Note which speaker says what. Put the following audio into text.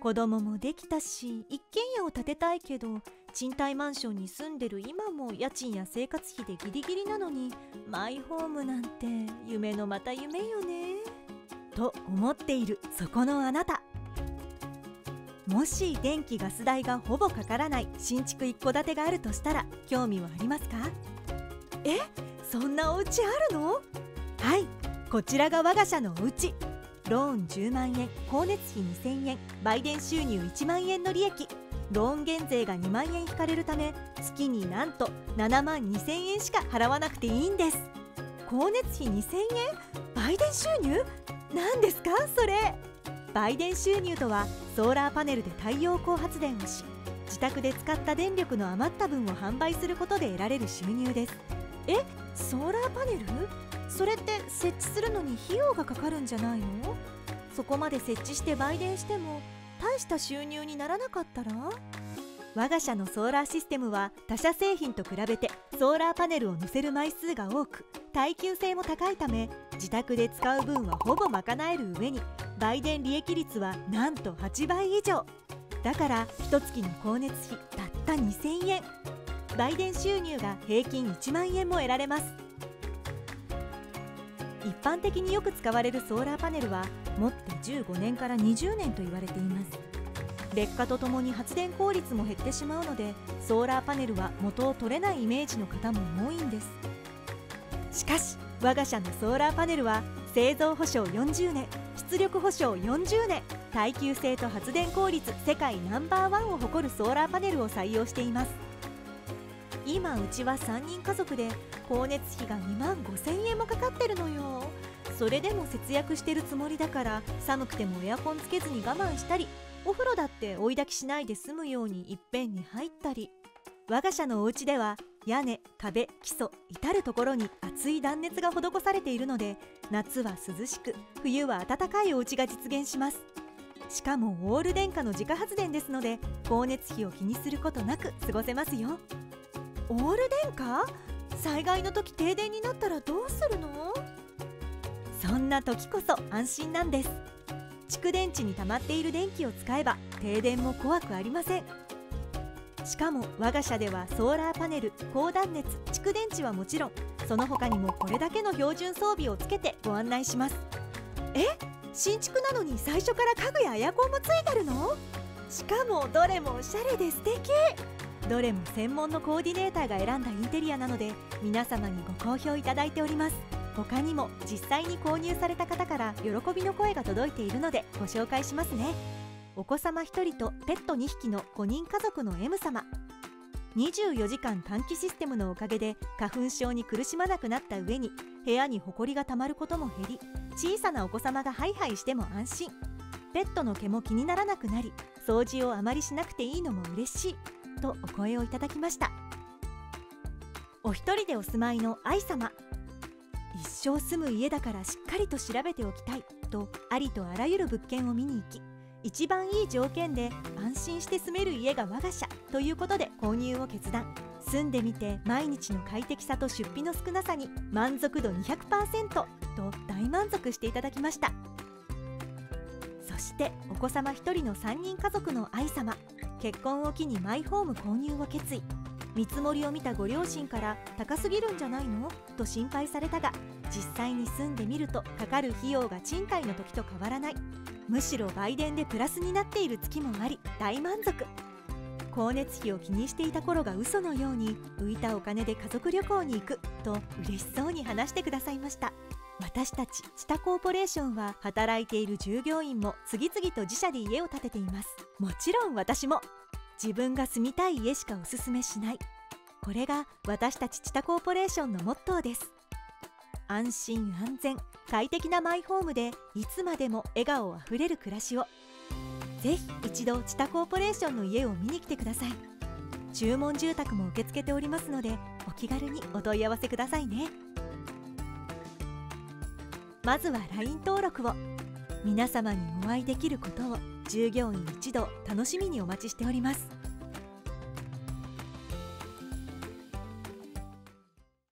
Speaker 1: 子供もできたし一軒家を建てたいけど賃貸マンションに住んでる今も家賃や生活費でギリギリなのにマイホームなんて夢のまた夢よね。と思っているそこのあなた。もし電気ガス代がほぼかからない新築一戸建てがあるとしたら興味はありますか？え？そんなお家あるの？はいこちらが我が社のお家。ローン10万円光熱費2000円売電収入1万円の利益。ローン減税が2万円引かれるため月になんと7万2000円しか払わなくていいんです。光熱費2000円？売電収入？何ですか？それ。売電収入とはソーラーパネルで太陽光発電をし自宅で使った電力の余った分を販売することで得られる収入です。え？ソーラーパネル？それって設置するのに費用がかかるんじゃないの？そこまで設置して売電しても大した収入にならなかったら？我が社のソーラーシステムは他社製品と比べてソーラーパネルを載せる枚数が多く耐久性も高いため自宅で使う分はほぼ賄える上に売電利益率はなんと8倍以上。だから1月の光熱費たった2000円。売電収入が平均1万円も得られます。一般的によく使われるソーラーパネルは持って15年から20年と言われています。劣化とともに発電効率も減ってしまうのでソーラーパネルは元を取れないイメージの方も多いんです。しかし我が社のソーラーパネルは製造保証40年出力保証40年耐久性と発電効率世界ナンバーワンを誇るソーラーパネルを採用しています。今うちは3人家族で光熱費が2万5000円もかかってるのよ。それでも節約してるつもりだから寒くてもエアコンつけずに我慢したりお風呂だって追い焚きしないで済むようにいっぺんに入ったり。我が社のお家では屋根壁基礎至る所に熱い断熱が施されているので夏は涼しく冬は暖かいお家が実現します。しかもオール電化の自家発電ですので光熱費を気にすることなく過ごせますよ。オール電化？災害の時停電になったらどうするの？そんな時こそ安心なんです。蓄電池に溜まっている電気を使えば停電も怖くありません。しかも我が社ではソーラーパネル高断熱蓄電池はもちろんその他にもこれだけの標準装備をつけてご案内します。え？新築なのに最初から家具やエアコンもついてるの？しかもどれもおしゃれで素敵。どれも専門のコーディネーターが選んだインテリアなので皆様にご好評いただいております。他にも実際に購入された方から喜びの声が届いているのでご紹介しますね。お子様1人とペット2匹の5人家族の M 様。24時間換気システムのおかげで花粉症に苦しまなくなった上に部屋にホコリがたまることも減り小さなお子様がハイハイしても安心。ペットの毛も気にならなくなり掃除をあまりしなくていいのも嬉しい。とお声をいただきました。お一人でお住まいの愛様。一生住む家だからしっかりと調べておきたいとありとあらゆる物件を見に行き一番いい条件で安心して住める家が我が社ということで購入を決断。住んでみて毎日の快適さと出費の少なさに満足度200%と大満足していただきました。してお子様1人の3人家族の愛様結婚を機にマイホーム購入を決意。見積もりを見たご両親から高すぎるんじゃないの？と心配されたが実際に住んでみるとかかる費用が賃貸の時と変わらない。むしろ売電でプラスになっている月もあり大満足。光熱費を気にしていた頃が嘘のように浮いたお金で家族旅行に行くと嬉しそうに話してくださいました。私たちチタコーポレーションは働いている従業員も次々と自社で家を建てています。もちろん私も。自分が住みたい家しかおすすめしない。これが私たちチタコーポレーションのモットーです。安心安全。快適なマイホームでいつまでも笑顔あふれる暮らしを。ぜひ一度チタコーポレーションの家を見に来てください。注文住宅も受け付けておりますのでお気軽にお問い合わせくださいね。まずは LINE 登録を。皆様にお会いできることを従業員一同楽しみにお待ちしております。